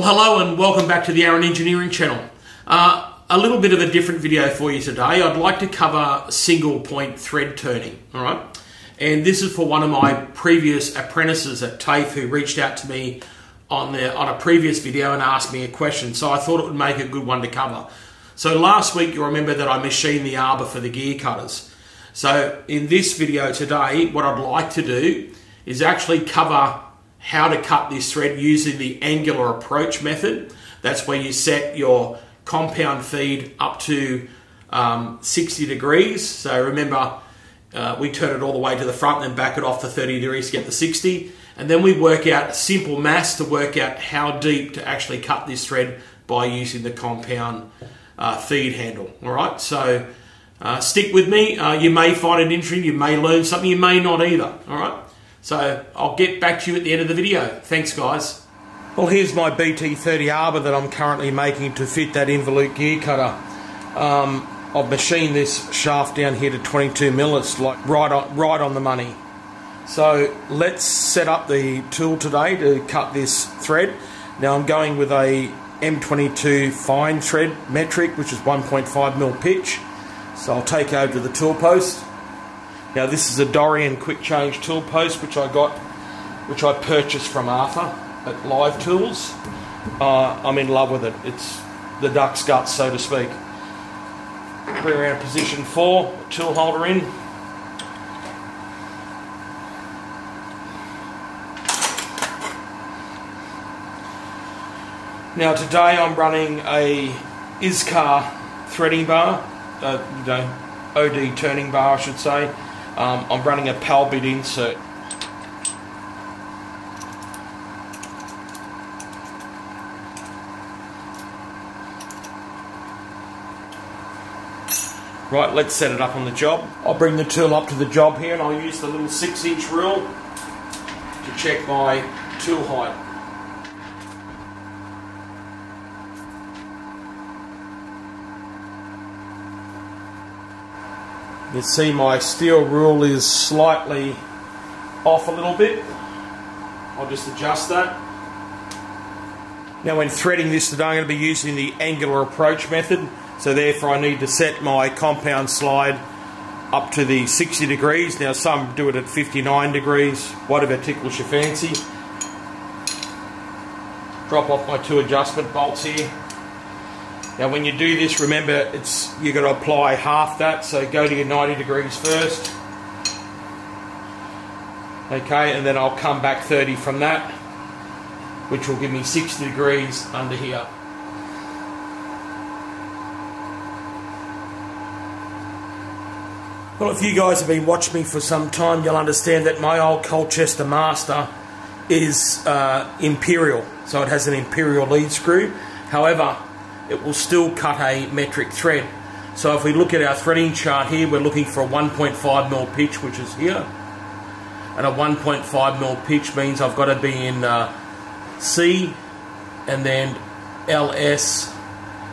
Well, hello and welcome back to the Aaron Engineering channel. Uh, a little bit of a different video for you today. I'd like to cover single point thread turning, all right? And this is for one of my previous apprentices at TAFE who reached out to me on, the, on a previous video and asked me a question. So I thought it would make a good one to cover. So last week you remember that I machined the arbor for the gear cutters. So in this video today, what I'd like to do is actually cover how to cut this thread using the angular approach method. That's where you set your compound feed up to um, 60 degrees. So remember, uh, we turn it all the way to the front and then back it off to 30 degrees to get the 60. And then we work out a simple maths to work out how deep to actually cut this thread by using the compound uh, feed handle. All right, so uh, stick with me. Uh, you may find it interesting, you may learn something, you may not either. All right. So I'll get back to you at the end of the video. Thanks, guys. Well, here's my BT30 arbor that I'm currently making to fit that involute gear cutter. Um, I've machined this shaft down here to 22 mil. It's like right on, right on the money. So let's set up the tool today to cut this thread. Now I'm going with a M22 fine thread metric, which is 1.5 mil pitch. So I'll take over to the tool post. Now this is a Dorian quick change tool post which I got, which I purchased from Arthur at Live Tools. Uh, I'm in love with it. It's the duck's gut, so to speak. Bring around position four, tool holder in. Now today I'm running a ISCAR threading bar, uh, you know, OD turning bar I should say. Um, I'm running a PAL bit insert. Right, let's set it up on the job. I'll bring the tool up to the job here and I'll use the little 6 inch rule to check my tool height. You see my steel rule is slightly off a little bit. I'll just adjust that. Now when threading this today I'm going to be using the angular approach method. So therefore I need to set my compound slide up to the 60 degrees. Now some do it at 59 degrees, whatever tickles your fancy. Drop off my two adjustment bolts here. Now when you do this, remember it's you've got to apply half that, so go to your 90 degrees first. Okay, and then I'll come back 30 from that, which will give me 60 degrees under here. Well, if you guys have been watching me for some time, you'll understand that my old Colchester Master is uh, Imperial, so it has an Imperial lead screw. However, it will still cut a metric thread. So if we look at our threading chart here, we're looking for a 1.5 mil pitch, which is here. And a 1.5 mil pitch means I've got to be in uh, C and then LS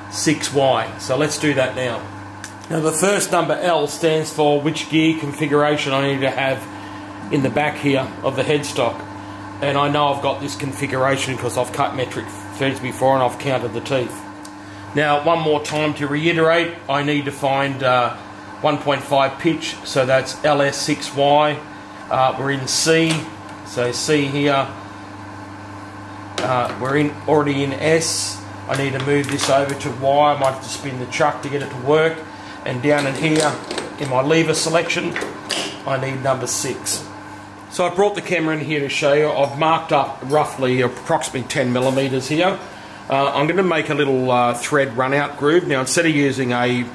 6Y. So let's do that now. Now the first number L stands for which gear configuration I need to have in the back here of the headstock. And I know I've got this configuration because I've cut metric threads before and I've counted the teeth. Now, one more time to reiterate, I need to find uh, 1.5 pitch, so that's LS6Y. Uh, we're in C, so C here. Uh, we're in already in S. I need to move this over to Y. I might have to spin the chuck to get it to work. And down in here, in my lever selection, I need number six. So I brought the camera in here to show you. I've marked up roughly approximately 10 millimeters here. Uh, I'm going to make a little uh, thread run out groove. Now instead of using a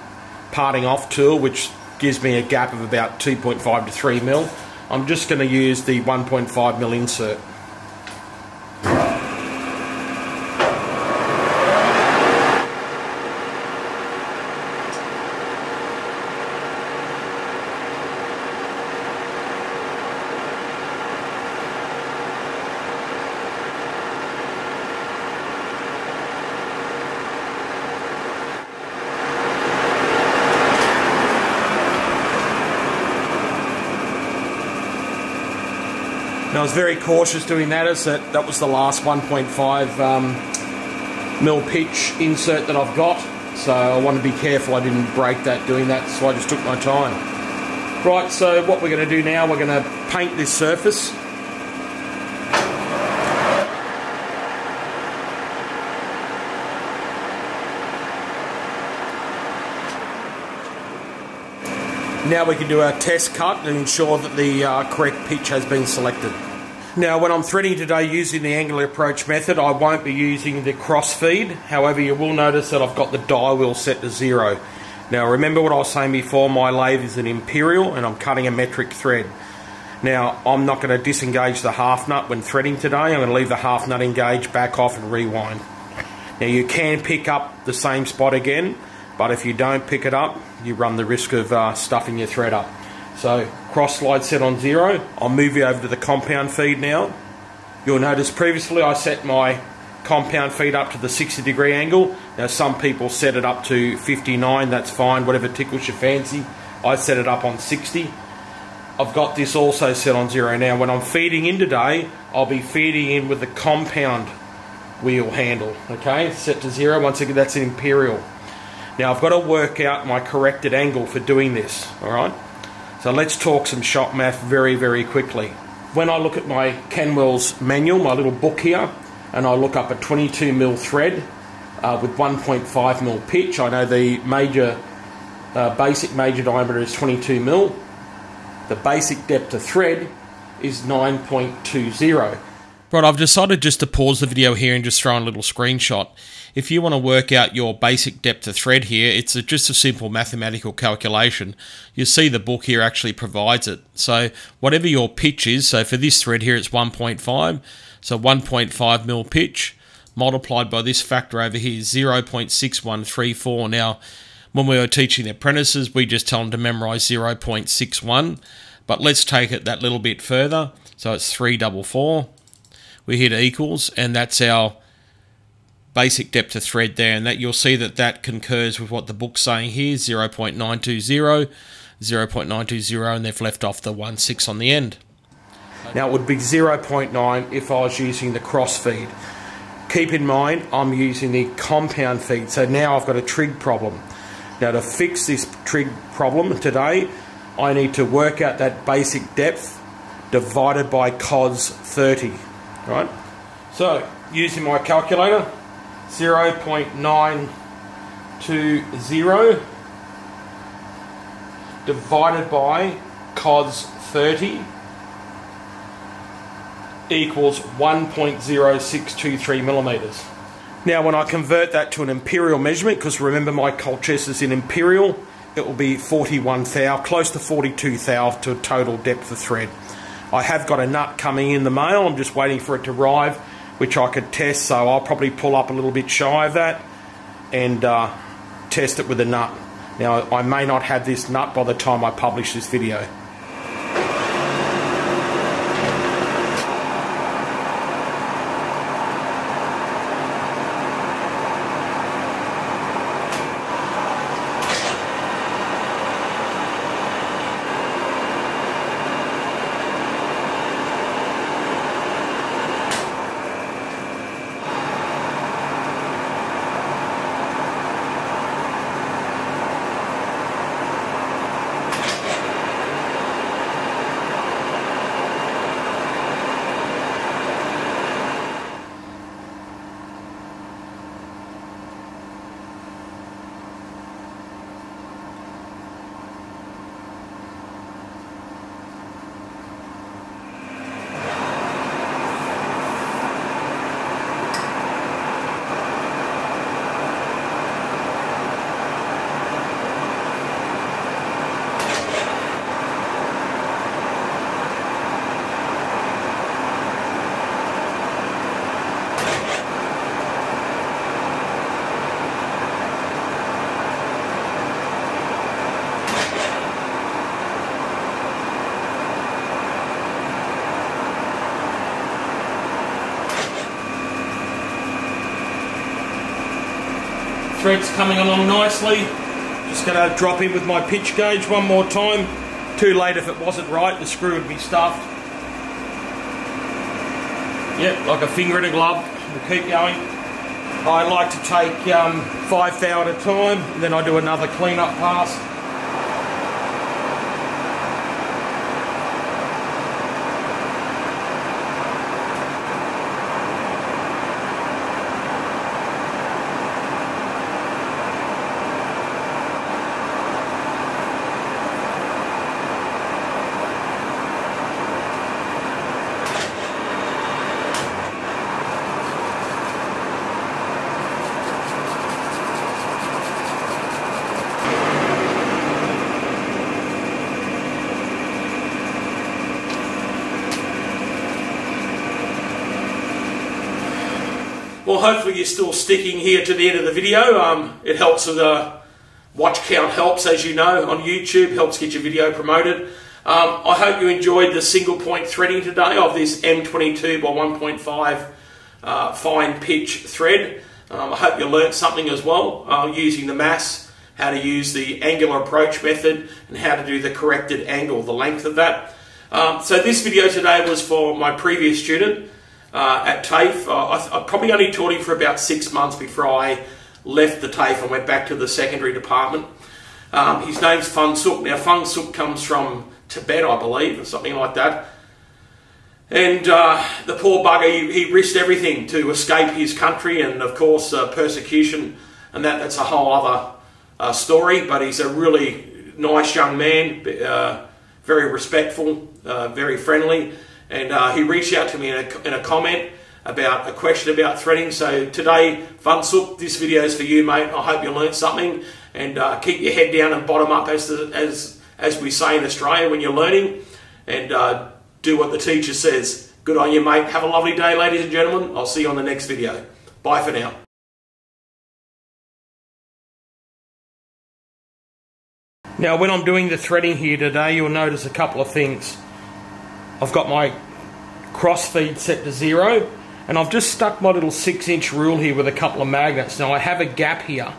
parting off tool which gives me a gap of about 2.5 to 3 mil, I'm just going to use the 1.5 mil insert. And I was very cautious doing that as that, that was the last 1.5 um, mil pitch insert that I've got. So I want to be careful I didn't break that doing that, so I just took my time. Right, so what we're going to do now, we're going to paint this surface. Now we can do our test cut and ensure that the uh, correct pitch has been selected. Now when I'm threading today using the angular approach method I won't be using the cross feed however you will notice that I've got the die wheel set to zero. Now remember what I was saying before my lathe is an imperial and I'm cutting a metric thread. Now I'm not going to disengage the half nut when threading today I'm going to leave the half nut engaged back off and rewind. Now you can pick up the same spot again but if you don't pick it up, you run the risk of uh, stuffing your thread up. So cross slide set on zero. I'll move you over to the compound feed now. You'll notice previously I set my compound feed up to the 60 degree angle. Now some people set it up to 59, that's fine, whatever tickles your fancy. I set it up on 60. I've got this also set on zero. Now when I'm feeding in today, I'll be feeding in with the compound wheel handle, okay? Set to zero, once again that's an imperial. Now I've got to work out my corrected angle for doing this, alright? So let's talk some shop math very, very quickly. When I look at my Kenwell's manual, my little book here, and I look up a 22 mil thread uh, with 1.5 mil pitch, I know the major, uh, basic major diameter is 22 mil. The basic depth of thread is 9.20. Right, I've decided just to pause the video here and just throw in a little screenshot. If you want to work out your basic depth of thread here, it's a, just a simple mathematical calculation. You see the book here actually provides it. So whatever your pitch is, so for this thread here it's 1.5, so 1.5 mil pitch multiplied by this factor over here, 0.6134. Now, when we were teaching the apprentices, we just tell them to memorize 0.61, but let's take it that little bit further. So it's 344 we hit equals, and that's our basic depth of thread there. And that you'll see that that concurs with what the book's saying here, 0.920, 0.920, and they've left off the 1 6 on the end. Now it would be 0.9 if I was using the cross feed. Keep in mind, I'm using the compound feed, so now I've got a trig problem. Now to fix this trig problem today, I need to work out that basic depth divided by cos 30 right? So, using my calculator, 0.920 divided by cos 30 equals 1.0623 millimeters. Now when I convert that to an imperial measurement, because remember my Colchester is in imperial, it will be 41 thou, close to 42 thou to total depth of thread. I have got a nut coming in the mail. I'm just waiting for it to arrive, which I could test. So I'll probably pull up a little bit shy of that and uh, test it with a nut. Now, I may not have this nut by the time I publish this video. Threads coming along nicely. Just going to drop in with my pitch gauge one more time. Too late if it wasn't right, the screw would be stuffed. Yep, like a finger in a glove. We'll keep going. I like to take um, five thou at a time, and then I do another clean-up pass. Well, hopefully you're still sticking here to the end of the video. Um, it helps with the watch count helps, as you know, on YouTube, helps get your video promoted. Um, I hope you enjoyed the single point threading today of this M22 by 1.5 uh, fine pitch thread. Um, I hope you learnt something as well uh, using the mass, how to use the angular approach method, and how to do the corrected angle, the length of that. Um, so this video today was for my previous student uh, at TAFE. Uh, I, I, probably only taught him for about six months before I left the TAFE and went back to the secondary department. Um, his name's Phuntsok. Now, Phuntsok comes from Tibet, I believe, or something like that. And uh, the poor bugger, he, he, risked everything to escape his country and, of course, uh, persecution. And that, that's a whole other uh, story. But he's a really nice young man, uh, very respectful, uh, very friendly and uh, he reached out to me in a, in a, comment about a question about threading. So today, Phuntsok, this video is for you, mate. I hope you learned something, and uh, keep your head down and bottom up, as the, as as we say in Australia when you're learning, and uh, do what the teacher says. Good on you, mate. Have a lovely day, ladies and gentlemen. I'll see you on the next video. Bye for now. Now, when I'm doing the threading here today, you'll notice a couple of things. I've got my cross feed set to zero and I've just stuck my little six inch rule here with a couple of magnets. Now I have a gap here.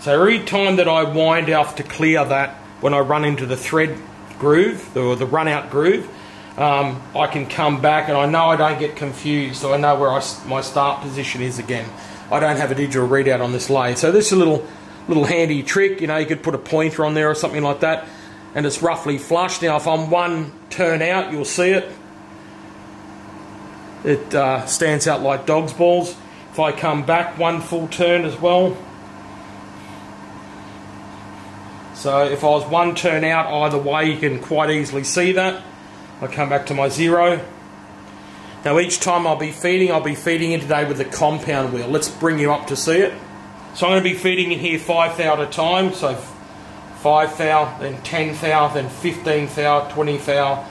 So every time that I wind off to clear that when I run into the thread groove or the run out groove, um, I can come back and I know I don't get confused so I know where I, my start position is again. I don't have a digital readout on this lathe. So this is a little, little handy trick, you know, you could put a pointer on there or something like that and it's roughly flush. Now if I'm one turn out, you'll see it. It uh, stands out like dog's balls. If I come back one full turn as well. So if I was one turn out either way, you can quite easily see that. I come back to my zero. Now each time I'll be feeding, I'll be feeding in today with the compound wheel. Let's bring you up to see it. So I'm going to be feeding in here 5 thou at a time. So 5 thou, then 10 thou, then 15 thou, 20 thou,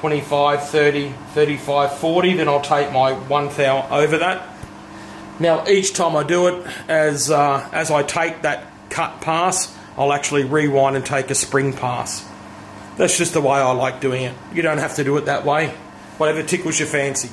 25, 30, 35, 40. Then I'll take my 1 thou over that. Now each time I do it, as, uh, as I take that cut pass, I'll actually rewind and take a spring pass. That's just the way I like doing it. You don't have to do it that way. Whatever tickles your fancy.